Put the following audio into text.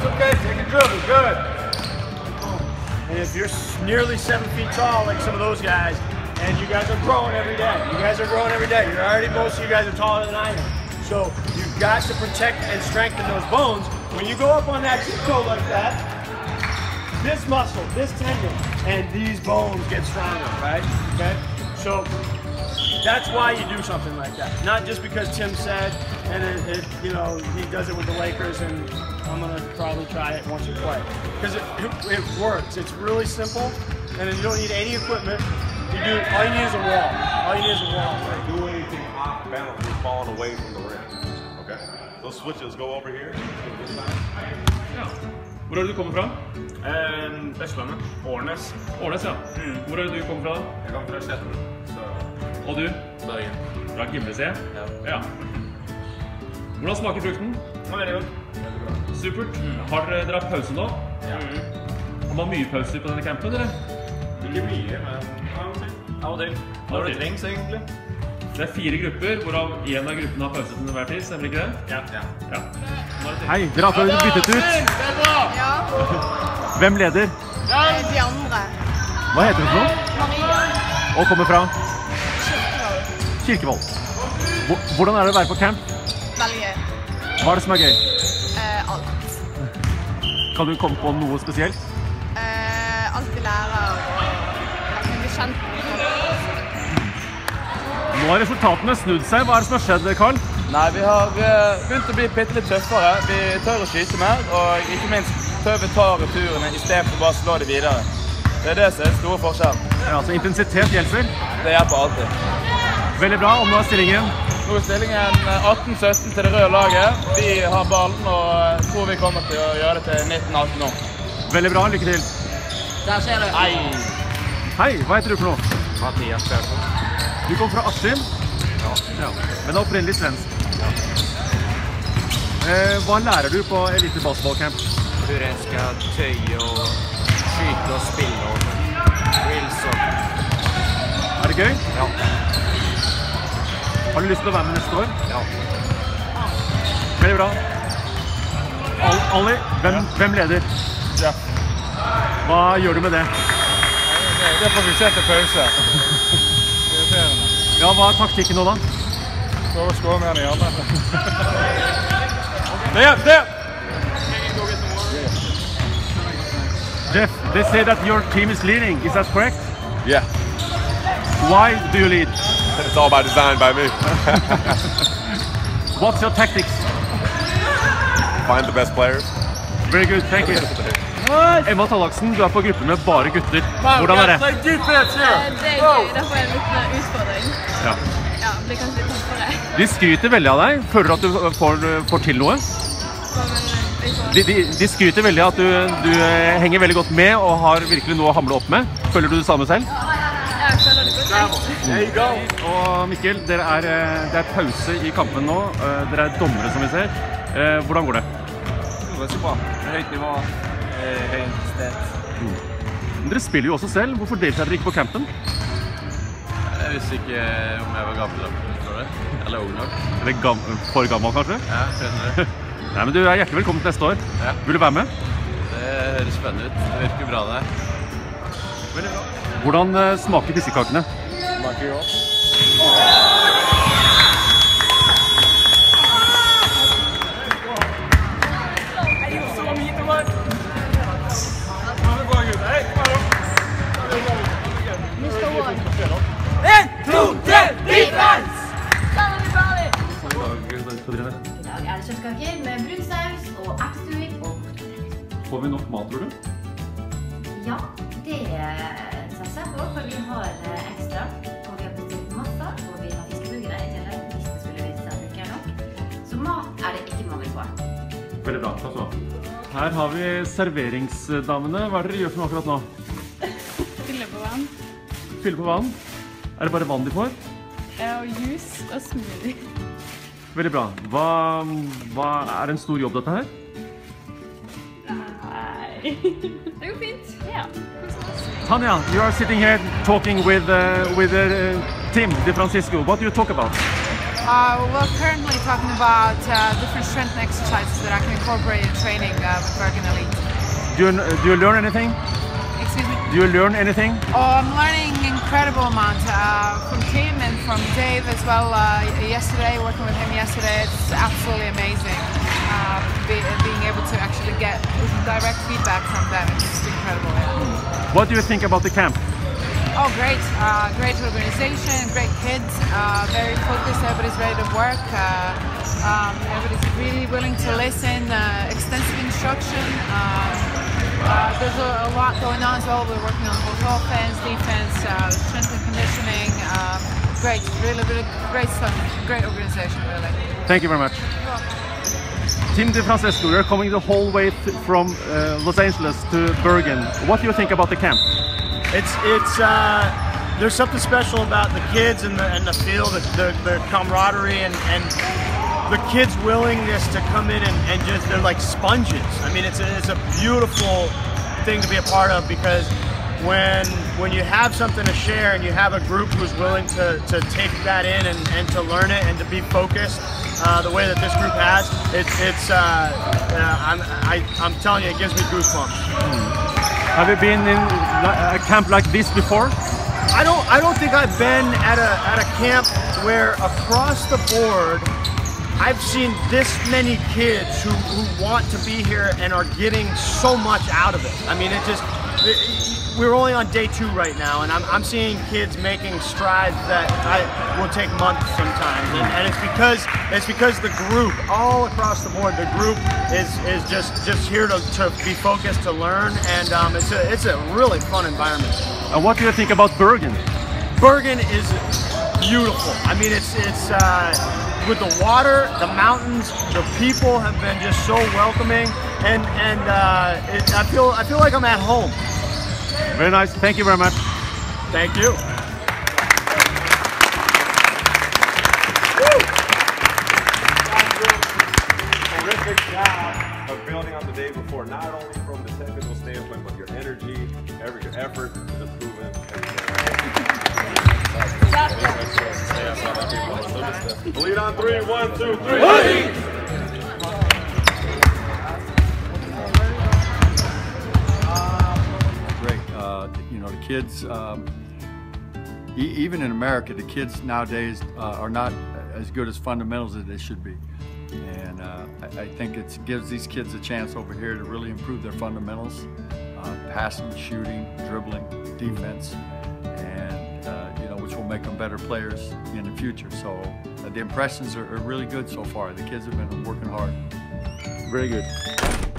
That's okay. Take a dribble. Good. And if you're nearly seven feet tall, like some of those guys, and you guys are growing every day, you guys are growing every day. You're already most of you guys are taller than I am. So you've got to protect and strengthen those bones. When you go up on that tiptoe like that, this muscle, this tendon, and these bones get stronger, right? Okay. So that's why you do something like that. Not just because Tim said, and it, it, you know he does it with the Lakers, and I'm gonna probably try it once or twice because it, it, it works. It's really simple, and then you don't need any equipment. You do all you need is a wall. All you need is a wall. Do anything off balance, you're falling away from the rim. Okay? Those switches go over here. Hvor er det du kommer fra? Eh, Østlandet. Årnes. Årnes, ja. Hvor er det du kommer fra? da? Jeg kommer fra Sletten. Så Og du? Bergen. Fra Gimleset? Ja. ja. Hvordan smaker frukten? Det veldig godt. Bra. Supert. Har dere, dere hatt pause nå? Ja. Har man mye pauser på denne campen, eller? Ikke mye, men av og til. Av og til. Når det trengs, egentlig. Det er fire grupper, hvorav én av gruppene har pause til enhver tid, stemmer ikke det? Ja. ja. Ja. Er det Hei, dere har akkurat byttet ut. Ja, Hvem leder? Ja. de andre. Hva heter du for noe? Maria. Og kommer fra Kirkevoll. Kirkevold. Hvordan er det å være på camp? Veldig gøy. Hva er det som er gøy? Kan du komme på noe spesielt? Eh, alltid lære og bli kjent med. Nå har resultatene snudd seg. Hva er det som har skjedd, Karl? Nei, vi har eh, begynt å bli bitte litt tøffere. Vi tør å skyte mer, og ikke minst tør vi ta returene istedenfor bare å slå det videre. Det er det som er den store forskjellen. Ja, altså Intensitet hjelper. Det hjelper alltid. Veldig bra. Og nå er stillingen Nå er stillingen eh, 18-17 til det røde laget. Vi har ballen og eh, tror vi kommer til å gjøre det til 19-18 nå. Veldig bra. Lykke til. Der skjer det. Hei. Hei, hva heter du for noe? Mathias Bjørnson. Du kommer fra Askim? Ja. ja. Men er opprinnelig svensk? Eh, hva lærer du på Elite Basketballcamp? Hvor en skal tøye og skyte og spille og drills og Er det gøy? Ja. Har du lyst til å være med neste år? Ja. Veldig bra. Al Ali, hvem, hvem leder? Ja. Hva gjør du med det? Det får vi se til pause. Ja, Hva er taktikken nå, da? Prøve å skåre mer enn de andre. Jeff, Jeff, they say that your team is leading. Is that correct? Yeah. Why do you lead? It's all by design by me. What's your tactics? Find the best players. Very good, thank you. Emma Tallaksen, du er på gruppe med bare gutter. Hvordan er det? Eh, det er gøy. Det får en liten utfordring. Ja. Ja, blir kanskje litt tøffere. De skryter veldig av deg. Føler du at du får, får til noe? Men De, de, de skryter veldig av at du, du eh, henger veldig godt med og har virkelig noe å hamle opp med. Føler du det samme selv? Jeg føler you go. Og Mikkel, er, eh, det er pause i kampen nå. Eh, Dere er dommere, som vi ser. Eh, Hvordan går det? Det går så bra. Høyt nivå. Høy intensitet. Men Dere spiller jo også selv. Hvorfor deltar dere ikke på campen? Jeg visste ikke om jeg var gammel nok. Eller ung nok. Eller gam for gammel, kanskje? Ja, skjønner du. Nei, men Du er hjertelig velkommen til neste år. Ja. Vil du være med? Det høres spennende ut. Det virker bra det her. Hvordan eh, smaker fiskekakene? Smaker godt. Hva driver dere med? I dag er det kjøttkaker med brun saus og poteter. Får vi nok mat, tror du? Veldig bra. Takk skal du ha. Her har vi serveringsdamene. Hva er det dere gjør for noe akkurat nå? Fylle på vann. Fylle på vann. Er det bare vann de får? Og juice og smoothie. Veldig bra. Hva, hva er en stor jobb, dette her? Nei. Det går fint. Ja. Tanya, you are sitting here talking with uh, with uh, Tim De Francisco. What do you talk about? Uh, we're currently talking about uh, different strength exercises that I can incorporate in training uh, with Bergen Elite. Do you, do you learn anything? Excuse me. Do you learn anything? Oh, I'm learning incredible amount uh, from Tim and from Dave as well. Uh, yesterday, working with him yesterday, it's absolutely amazing. Uh, be, being able to actually get direct feedback from them, it's just incredible. Yeah. What do you think about the camp? Oh, great! Uh, great organization, great kids, uh, very focused. Everybody's ready to work. Uh, um, everybody's really willing to listen. Uh, extensive instruction. Um, uh, there's a, a, lot going on as well. We're working on both offense, defense, uh, strength and conditioning. Um, great, really, really great stuff. Great organization, really. Thank you very much. Tim DiFrancesco, you're coming the whole way from uh, Los Angeles to Bergen. What do you think about the camp? It's it's uh, there's something special about the kids and the and the field, the, the, the camaraderie and and the kids' willingness to come in and, and just they're like sponges. I mean, it's a, it's a beautiful thing to be a part of because when when you have something to share and you have a group who's willing to, to take that in and, and to learn it and to be focused uh, the way that this group has, it's it's uh, uh, I'm I, I'm telling you, it gives me goosebumps. Have you been in a camp like this before? I don't I don't think I've been at a at a camp where across the board I've seen this many kids who, who want to be here and are getting so much out of it. I mean, it just, we're only on day two right now, and I'm, I'm seeing kids making strides that I will take months sometimes. And, and it's because it's because the group, all across the board, the group is is just just here to, to be focused to learn, and um, it's a it's a really fun environment. And what do you think about Bergen? Bergen is beautiful. I mean, it's it's. Uh, with the water, the mountains, the people have been just so welcoming, and and uh, it, I feel I feel like I'm at home. Very nice. Thank you very much. Thank you. Terrific job of building on the day before, not only from the technical standpoint, but your energy, every your effort is proven. Lead on three, one, two, three. Great. Uh, you know, the kids, um, e even in America, the kids nowadays uh, are not as good as fundamentals as they should be. And uh, I, I, think it gives these kids a chance over here to really improve their fundamentals, uh, passing, shooting, dribbling, defense will make them better players in the future. So uh, the impressions are, are really good so far. The kids have been working hard. Very good.